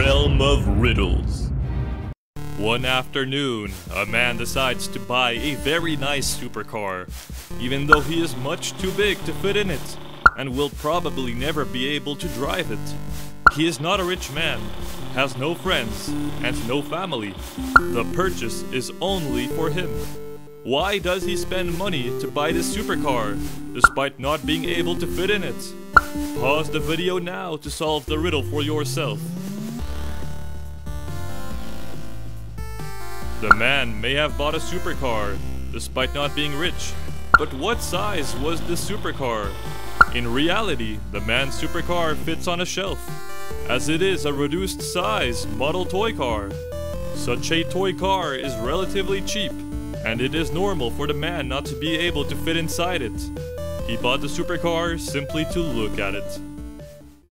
realm of riddles. One afternoon, a man decides to buy a very nice supercar, even though he is much too big to fit in it, and will probably never be able to drive it. He is not a rich man, has no friends, and no family. The purchase is only for him. Why does he spend money to buy this supercar, despite not being able to fit in it? Pause the video now to solve the riddle for yourself. The man may have bought a supercar, despite not being rich. But what size was this supercar? In reality, the man's supercar fits on a shelf, as it is a reduced size model toy car. Such a toy car is relatively cheap, and it is normal for the man not to be able to fit inside it. He bought the supercar simply to look at it.